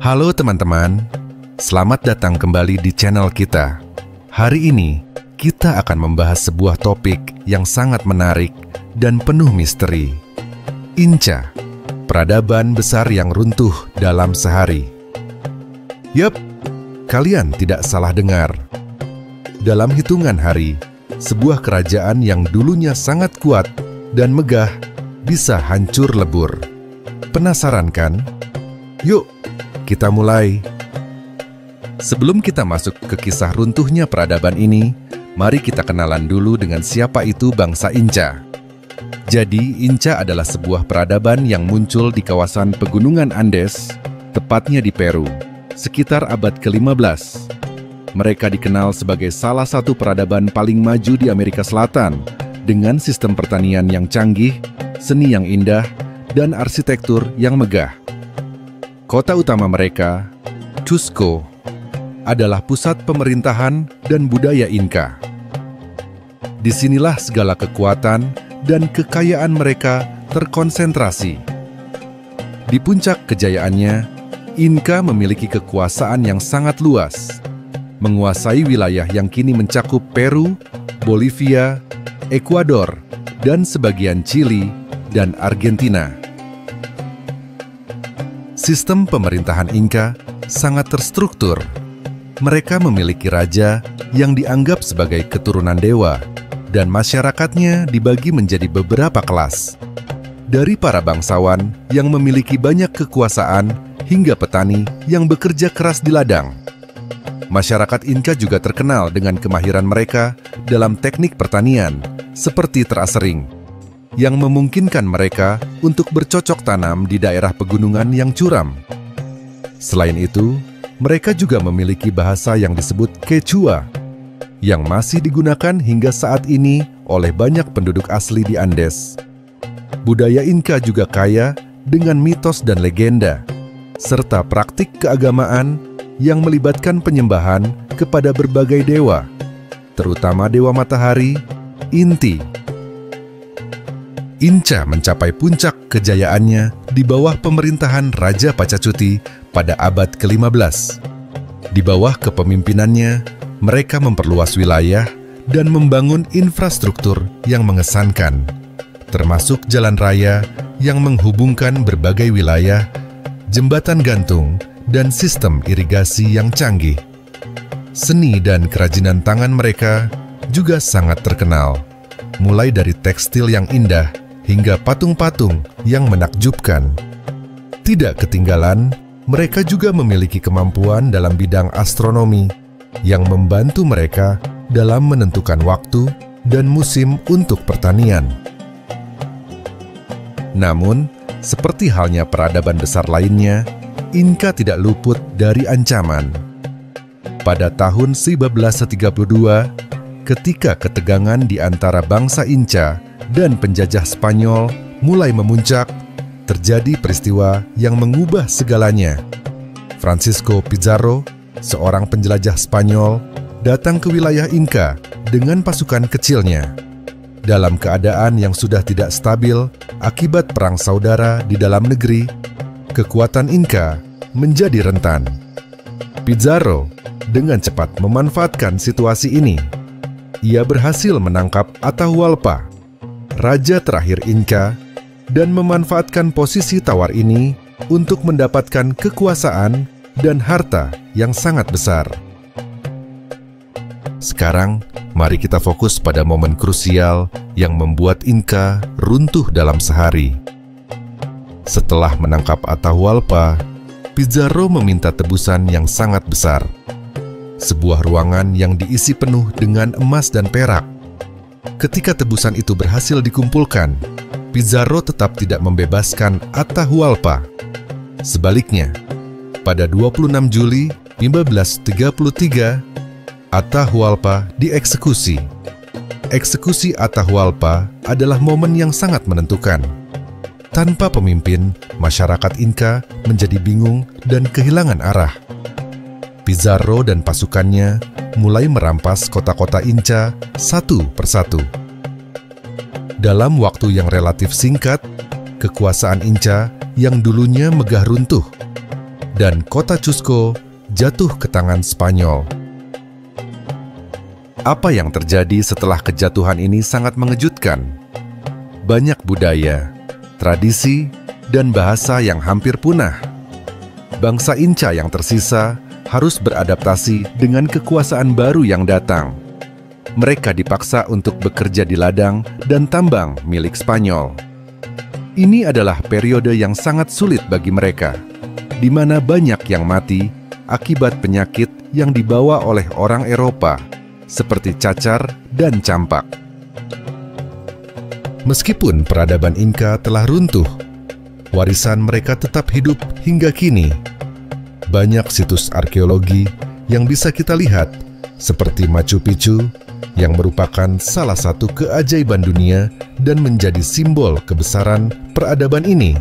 Halo teman-teman, selamat datang kembali di channel kita. Hari ini kita akan membahas sebuah topik yang sangat menarik dan penuh misteri. Inca, peradaban besar yang runtuh dalam sehari. Yup, kalian tidak salah dengar. Dalam hitungan hari, sebuah kerajaan yang dulunya sangat kuat dan megah bisa hancur lebur. Penasaran kan? Yuk, kita mulai. Sebelum kita masuk ke kisah runtuhnya peradaban ini, mari kita kenalan dulu dengan siapa itu bangsa Inca. Jadi, Inca adalah sebuah peradaban yang muncul di kawasan pegunungan Andes, tepatnya di Peru, sekitar abad ke-15. Mereka dikenal sebagai salah satu peradaban paling maju di Amerika Selatan, dengan sistem pertanian yang canggih, seni yang indah, dan arsitektur yang megah. Kota utama mereka, Cusco, adalah pusat pemerintahan dan budaya Inca. Di sinilah segala kekuatan dan kekayaan mereka terkonsentrasi. Di puncak kejayaannya, Inca memiliki kekuasaan yang sangat luas, menguasai wilayah yang kini mencakup Peru, Bolivia, Ekuador, dan sebagian Chili dan Argentina. Sistem pemerintahan Inca sangat terstruktur. Mereka memiliki raja yang dianggap sebagai keturunan dewa, dan masyarakatnya dibagi menjadi beberapa kelas. Dari para bangsawan yang memiliki banyak kekuasaan hingga petani yang bekerja keras di ladang. Masyarakat Inca juga terkenal dengan kemahiran mereka dalam teknik pertanian, seperti terasering yang memungkinkan mereka untuk bercocok tanam di daerah pegunungan yang curam. Selain itu, mereka juga memiliki bahasa yang disebut Quechua, yang masih digunakan hingga saat ini oleh banyak penduduk asli di Andes. Budaya Inca juga kaya dengan mitos dan legenda, serta praktik keagamaan yang melibatkan penyembahan kepada berbagai dewa, terutama dewa matahari, inti, Inca mencapai puncak kejayaannya di bawah pemerintahan Raja Pacacuti pada abad ke-15. Di bawah kepemimpinannya, mereka memperluas wilayah dan membangun infrastruktur yang mengesankan, termasuk jalan raya yang menghubungkan berbagai wilayah, jembatan gantung, dan sistem irigasi yang canggih. Seni dan kerajinan tangan mereka juga sangat terkenal, mulai dari tekstil yang indah hingga patung-patung yang menakjubkan. Tidak ketinggalan, mereka juga memiliki kemampuan dalam bidang astronomi yang membantu mereka dalam menentukan waktu dan musim untuk pertanian. Namun, seperti halnya peradaban besar lainnya, Inka tidak luput dari ancaman. Pada tahun 1932, ketika ketegangan di antara bangsa Inca dan penjajah Spanyol mulai memuncak, terjadi peristiwa yang mengubah segalanya. Francisco Pizarro, seorang penjelajah Spanyol, datang ke wilayah Inca dengan pasukan kecilnya. Dalam keadaan yang sudah tidak stabil akibat perang saudara di dalam negeri, kekuatan Inca menjadi rentan. Pizarro dengan cepat memanfaatkan situasi ini. Ia berhasil menangkap Atahualpa, raja terakhir Inca, dan memanfaatkan posisi tawar ini untuk mendapatkan kekuasaan dan harta yang sangat besar. Sekarang, mari kita fokus pada momen krusial yang membuat Inca runtuh dalam sehari. Setelah menangkap Atahualpa, Pizarro meminta tebusan yang sangat besar. Sebuah ruangan yang diisi penuh dengan emas dan perak Ketika tebusan itu berhasil dikumpulkan, Pizarro tetap tidak membebaskan Atahualpa. Sebaliknya, pada 26 Juli 1533, Atahualpa dieksekusi. Eksekusi Atahualpa adalah momen yang sangat menentukan. Tanpa pemimpin, masyarakat Inca menjadi bingung dan kehilangan arah. Pizarro dan pasukannya mulai merampas kota-kota Inca satu persatu. Dalam waktu yang relatif singkat, kekuasaan Inca yang dulunya megah runtuh. dan kota Cusco jatuh ke tangan Spanyol. Apa yang terjadi setelah kejatuhan ini sangat mengejutkan. Banyak budaya, tradisi, dan bahasa yang hampir punah. Bangsa Inca yang tersisa harus beradaptasi dengan kekuasaan baru yang datang. Mereka dipaksa untuk bekerja di ladang dan tambang milik Spanyol. Ini adalah periode yang sangat sulit bagi mereka, di mana banyak yang mati akibat penyakit yang dibawa oleh orang Eropa seperti cacar dan campak. Meskipun peradaban Inka telah runtuh, warisan mereka tetap hidup hingga kini. Banyak situs arkeologi yang bisa kita lihat, seperti Machu Picchu, yang merupakan salah satu keajaiban dunia dan menjadi simbol kebesaran peradaban ini.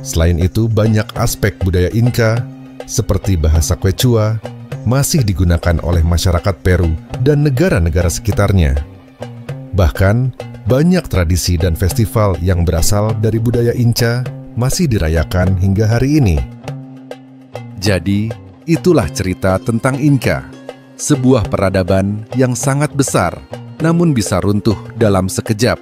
Selain itu, banyak aspek budaya Inka, seperti bahasa Quechua, masih digunakan oleh masyarakat Peru dan negara-negara sekitarnya. Bahkan, banyak tradisi dan festival yang berasal dari budaya Inca masih dirayakan hingga hari ini. Jadi, itulah cerita tentang Inca, sebuah peradaban yang sangat besar namun bisa runtuh dalam sekejap.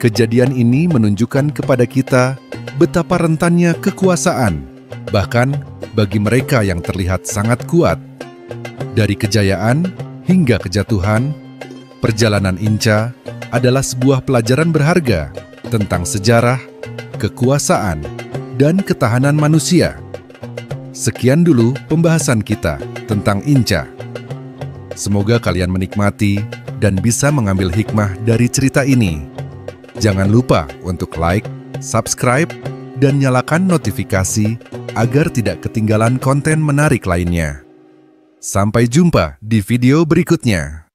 Kejadian ini menunjukkan kepada kita betapa rentannya kekuasaan, bahkan bagi mereka yang terlihat sangat kuat. Dari kejayaan hingga kejatuhan, perjalanan Inca adalah sebuah pelajaran berharga tentang sejarah, kekuasaan, dan ketahanan manusia. Sekian dulu pembahasan kita tentang Inca. Semoga kalian menikmati dan bisa mengambil hikmah dari cerita ini. Jangan lupa untuk like, subscribe, dan nyalakan notifikasi agar tidak ketinggalan konten menarik lainnya. Sampai jumpa di video berikutnya.